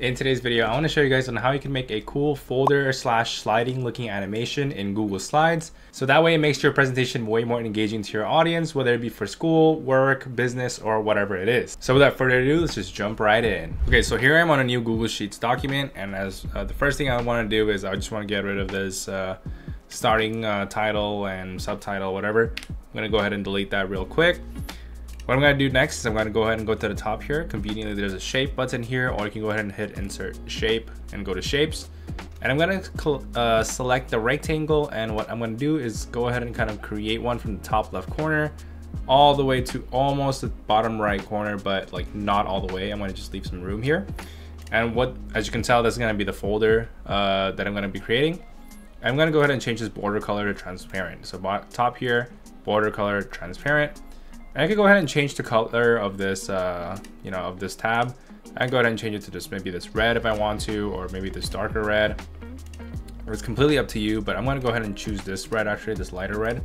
In today's video, I want to show you guys on how you can make a cool folder slash sliding looking animation in Google Slides. So that way it makes your presentation way more engaging to your audience, whether it be for school, work, business, or whatever it is. So without further ado, let's just jump right in. Okay, so here I am on a new Google Sheets document. And as uh, the first thing I want to do is I just want to get rid of this uh, starting uh, title and subtitle, whatever. I'm going to go ahead and delete that real quick. What I'm gonna do next is I'm gonna go ahead and go to the top here. Conveniently, there's a shape button here, or you can go ahead and hit insert shape and go to shapes. And I'm gonna uh, select the rectangle, and what I'm gonna do is go ahead and kind of create one from the top left corner all the way to almost the bottom right corner, but like not all the way. I'm gonna just leave some room here. And what, as you can tell, that's gonna be the folder uh, that I'm gonna be creating. I'm gonna go ahead and change this border color to transparent. So top here, border color transparent. I could go ahead and change the color of this, uh, you know, of this tab. I can go ahead and change it to just maybe this red if I want to, or maybe this darker red. It's completely up to you, but I'm gonna go ahead and choose this red actually, this lighter red.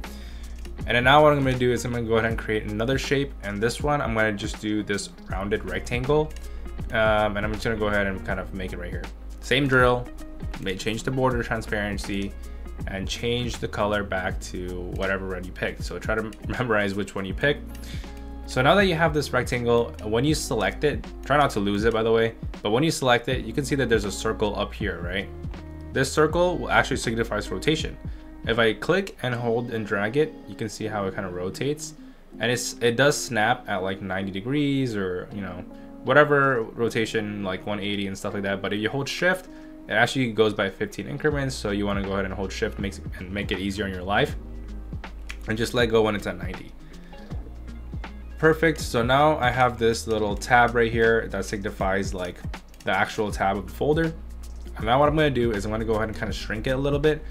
And then now what I'm gonna do is I'm gonna go ahead and create another shape. And this one, I'm gonna just do this rounded rectangle. Um, and I'm just gonna go ahead and kind of make it right here. Same drill, may change the border transparency, and change the color back to whatever red you picked. So try to memorize which one you pick. So now that you have this rectangle, when you select it, try not to lose it by the way, but when you select it, you can see that there's a circle up here, right? This circle will actually signifies rotation. If I click and hold and drag it, you can see how it kind of rotates. And it's it does snap at like 90 degrees or, you know, whatever rotation, like 180 and stuff like that. But if you hold shift, it actually goes by 15 increments, so you want to go ahead and hold shift makes and make it easier on your life. And just let go when it's at 90. Perfect. So now I have this little tab right here that signifies like the actual tab of the folder. And now what I'm going to do is I'm to go ahead and kind of shrink it a little bit.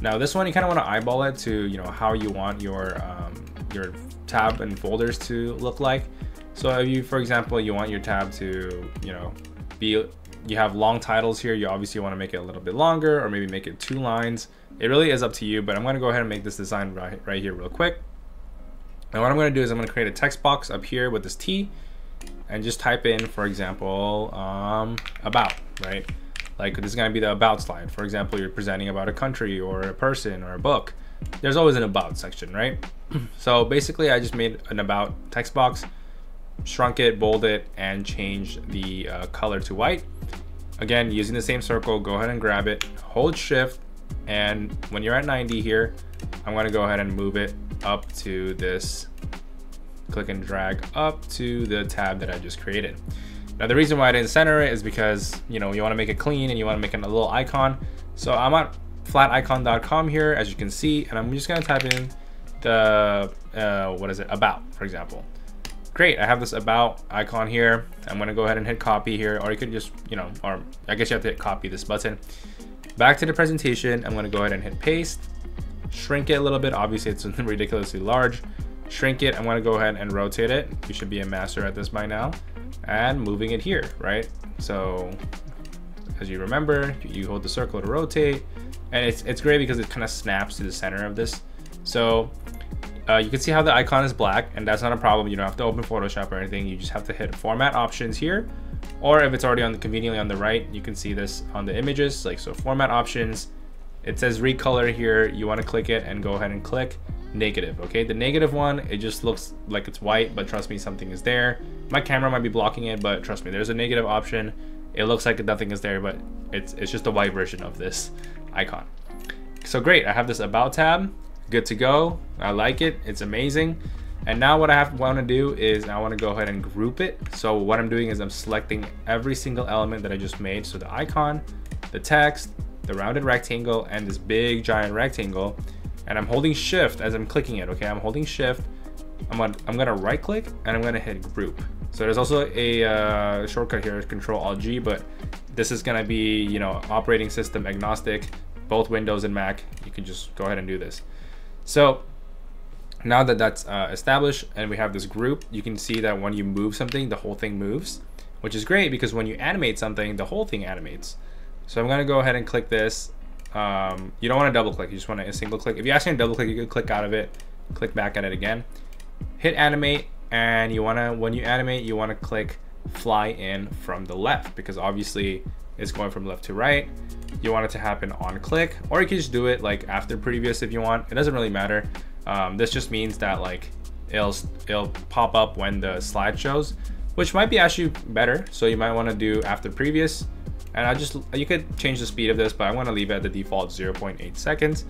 Now this one you kind of want to eyeball it to you know how you want your um, your tab and folders to look like. So if you, for example, you want your tab to you know be you have long titles here. You obviously want to make it a little bit longer or maybe make it two lines. It really is up to you, but I'm going to go ahead and make this design right, right here real quick. And what I'm going to do is I'm going to create a text box up here with this T and just type in, for example, um, about, right? Like this is going to be the about slide. For example, you're presenting about a country or a person or a book. There's always an about section, right? so basically I just made an about text box, shrunk it, bold it, and changed the uh, color to white. Again, using the same circle, go ahead and grab it, hold shift, and when you're at 90 here, I'm gonna go ahead and move it up to this, click and drag up to the tab that I just created. Now the reason why I didn't center it is because, you know, you wanna make it clean and you wanna make it a little icon. So I'm at flaticon.com here, as you can see, and I'm just gonna type in the, uh, what is it, about, for example great, I have this about icon here. I'm gonna go ahead and hit copy here, or you could just, you know, or I guess you have to hit copy this button. Back to the presentation, I'm gonna go ahead and hit paste, shrink it a little bit. Obviously it's ridiculously large. Shrink it, I'm gonna go ahead and rotate it. You should be a master at this by now. And moving it here, right? So as you remember, you hold the circle to rotate, and it's, it's great because it kind of snaps to the center of this. So uh, you can see how the icon is black and that's not a problem. You don't have to open Photoshop or anything. You just have to hit format options here. Or if it's already on the conveniently on the right, you can see this on the images. Like so format options, it says recolor here. You want to click it and go ahead and click negative. Okay, the negative one, it just looks like it's white, but trust me, something is there. My camera might be blocking it, but trust me, there's a negative option. It looks like nothing is there, but it's, it's just a white version of this icon. So great, I have this about tab good to go. I like it. It's amazing. And now what I have want to do is I want to go ahead and group it. So what I'm doing is I'm selecting every single element that I just made. So the icon, the text, the rounded rectangle, and this big giant rectangle. And I'm holding shift as I'm clicking it, okay? I'm holding shift. I'm gonna, I'm gonna right click and I'm gonna hit group. So there's also a uh, shortcut here, Control Alt G, but this is gonna be, you know, operating system agnostic, both Windows and Mac. You can just go ahead and do this. So now that that's uh, established and we have this group, you can see that when you move something, the whole thing moves, which is great because when you animate something, the whole thing animates. So I'm gonna go ahead and click this. Um, you don't wanna double click, you just want a single click. If you actually double click, you can click out of it, click back at it again. Hit animate, and you wanna, when you animate, you wanna click fly in from the left because obviously it's going from left to right. You want it to happen on click, or you can just do it like after previous if you want. It doesn't really matter. Um, this just means that like it'll it'll pop up when the slide shows, which might be actually better. So you might want to do after previous, and I just you could change the speed of this, but I want to leave it at the default 0.8 seconds.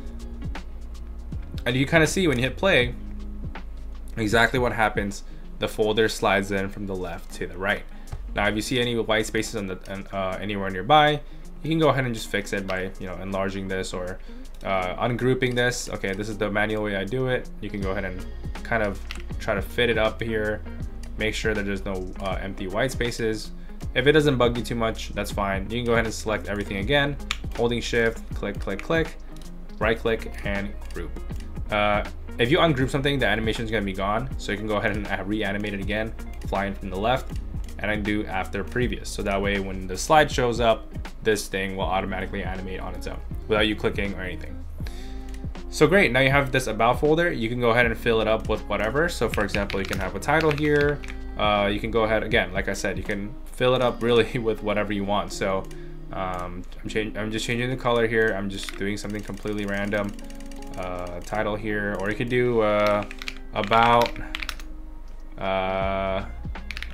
And you kind of see when you hit play exactly what happens. The folder slides in from the left to the right. Now, if you see any white spaces on the uh, anywhere nearby, you can go ahead and just fix it by you know enlarging this or uh, ungrouping this. Okay, this is the manual way I do it. You can go ahead and kind of try to fit it up here. Make sure that there's no uh, empty white spaces. If it doesn't bug you too much, that's fine. You can go ahead and select everything again, holding shift, click, click, click, right click, and group. Uh, if you ungroup something, the animation is going to be gone. So you can go ahead and reanimate it again, flying from the left, and I do after previous. So that way when the slide shows up, this thing will automatically animate on its own without you clicking or anything. So great, now you have this about folder. You can go ahead and fill it up with whatever. So for example, you can have a title here. Uh, you can go ahead, again, like I said, you can fill it up really with whatever you want. So um, I'm, I'm just changing the color here. I'm just doing something completely random. Uh, title here, or you could do uh, about uh,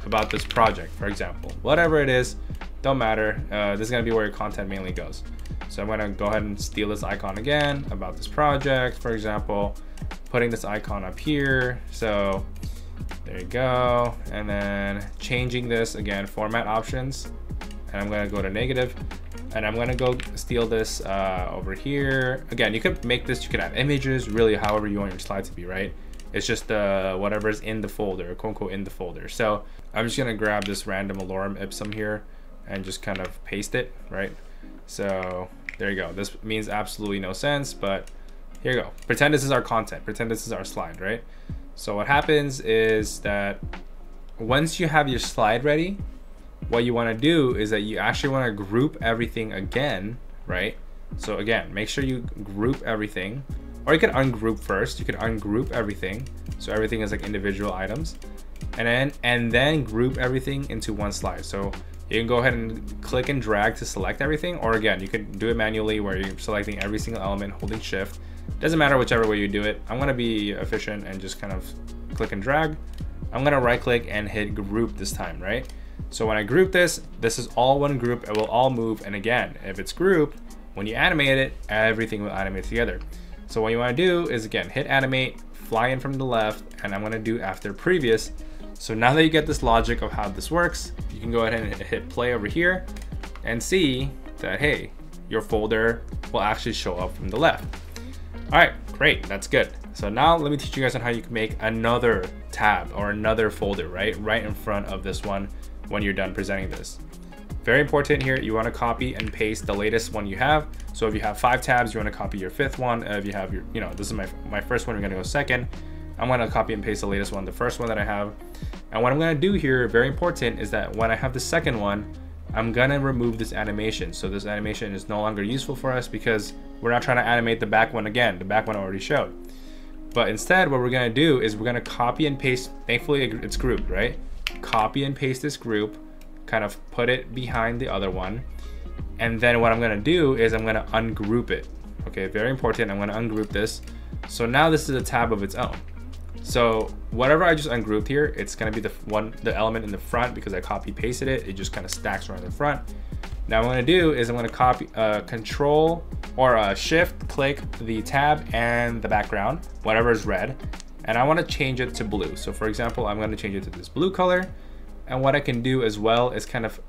about this project, for example. Whatever it is, don't matter. Uh, this is gonna be where your content mainly goes. So I'm gonna go ahead and steal this icon again about this project, for example, putting this icon up here. So there you go. And then changing this again, format options. And I'm gonna go to negative and I'm gonna go steal this uh, over here. Again, you could make this, you could add images, really however you want your slide to be, right? It's just uh, whatever's in the folder, quote unquote in the folder. So I'm just gonna grab this random lorem ipsum here and just kind of paste it, right? So there you go. This means absolutely no sense, but here you go. Pretend this is our content. Pretend this is our slide, right? So what happens is that once you have your slide ready, what you want to do is that you actually want to group everything again, right? So again, make sure you group everything or you could ungroup first. You could ungroup everything. So everything is like individual items and then, and then group everything into one slide. So you can go ahead and click and drag to select everything. Or again, you could do it manually where you're selecting every single element, holding shift. Doesn't matter whichever way you do it. I'm gonna be efficient and just kind of click and drag. I'm gonna right click and hit group this time, right? So when I group this, this is all one group, it will all move. And again, if it's grouped, when you animate it, everything will animate together. So what you wanna do is again, hit animate, fly in from the left, and I'm gonna do after previous. So now that you get this logic of how this works, you can go ahead and hit play over here and see that, hey, your folder will actually show up from the left. All right, great, that's good. So now let me teach you guys on how you can make another tab or another folder, right? Right in front of this one when you're done presenting this. Very important here, you wanna copy and paste the latest one you have. So if you have five tabs, you wanna copy your fifth one. If you have your, you know, this is my, my first one, we're gonna go second. I'm gonna copy and paste the latest one, the first one that I have. And what I'm gonna do here, very important, is that when I have the second one, I'm gonna remove this animation. So this animation is no longer useful for us because we're not trying to animate the back one again. The back one already showed. But instead, what we're gonna do is we're gonna copy and paste, thankfully it's grouped, right? copy and paste this group, kind of put it behind the other one. And then what I'm gonna do is I'm gonna ungroup it. Okay, very important, I'm gonna ungroup this. So now this is a tab of its own. So whatever I just ungrouped here, it's gonna be the one, the element in the front because I copy pasted it. It just kind of stacks around the front. Now what I'm gonna do is I'm gonna copy, uh, control or uh, shift click the tab and the background, whatever is red and I want to change it to blue. So for example, I'm to change it to this blue color. And what I can do as well is kind of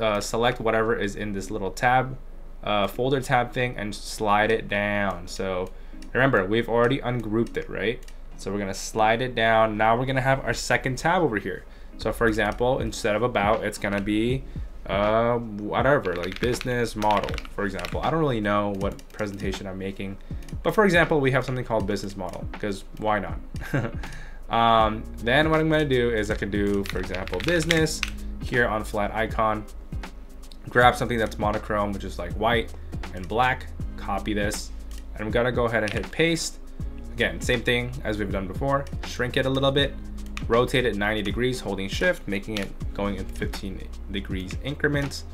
uh, select whatever is in this little tab, uh, folder tab thing and slide it down. So remember, we've already ungrouped it, right? So we're to slide it down. Now we're to have our second tab over here. So for example, instead of about, it's to be uh, whatever, like business model, for example. I don't really know what presentation I'm making, but for example, we have something called business model because why not? um, then what I'm going to do is I can do, for example, business here on Flaticon, grab something that's monochrome, which is like white and black, copy this, and I'm to go ahead and hit paste. Again, same thing as we've done before, shrink it a little bit, rotate it 90 degrees holding shift, making it going in 15 degrees increments.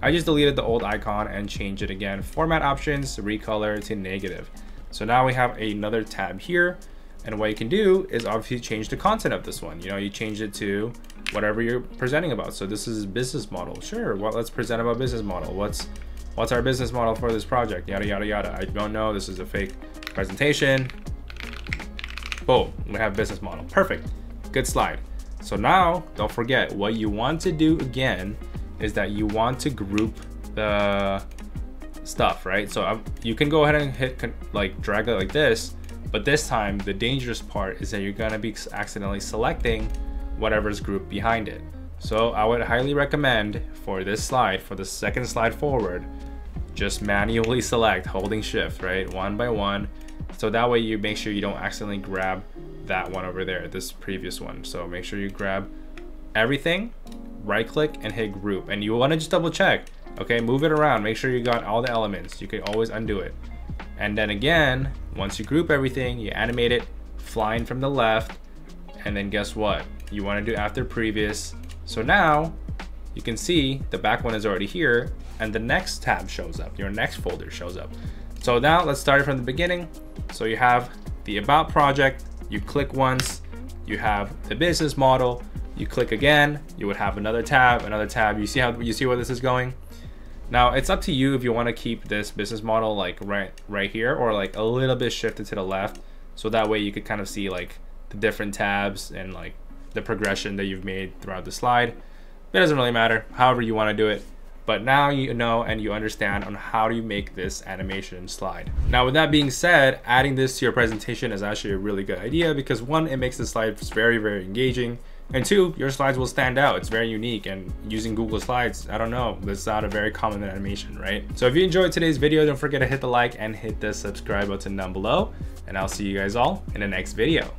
I just deleted the old icon and changed it again. Format options, recolor to negative. So now we have another tab here. And what you can do is obviously change the content of this one. You know, you change it to whatever you're presenting about. So this is business model. Sure, well, let's present about business model. What's what's our business model for this project? Yada, yada, yada. I don't know. This is a fake presentation. Boom, we have business model. Perfect, good slide. So now, don't forget, what you want to do again is that you want to group the stuff, right? So um, you can go ahead and hit, like drag it like this, but this time the dangerous part is that you're gonna be accidentally selecting whatever's grouped behind it. So I would highly recommend for this slide, for the second slide forward, just manually select holding shift, right? One by one. So that way you make sure you don't accidentally grab that one over there, this previous one. So make sure you grab everything, right click and hit group. And you wanna just double check, okay? Move it around, make sure you got all the elements. You can always undo it. And then again, once you group everything, you animate it flying from the left. And then guess what? You wanna do after previous. So now you can see the back one is already here and the next tab shows up, your next folder shows up. So now let's start it from the beginning. So you have the about project, you click once, you have the business model, you click again, you would have another tab, another tab. You see how you see where this is going? Now it's up to you if you want to keep this business model like right right here or like a little bit shifted to the left. So that way you could kind of see like the different tabs and like the progression that you've made throughout the slide. It doesn't really matter, however you want to do it. But now you know and you understand on how do you make this animation slide. Now with that being said, adding this to your presentation is actually a really good idea because one, it makes the slides very, very engaging. And two, your slides will stand out. It's very unique and using Google Slides, I don't know, it's not a very common animation, right? So if you enjoyed today's video, don't forget to hit the like and hit the subscribe button down below. And I'll see you guys all in the next video.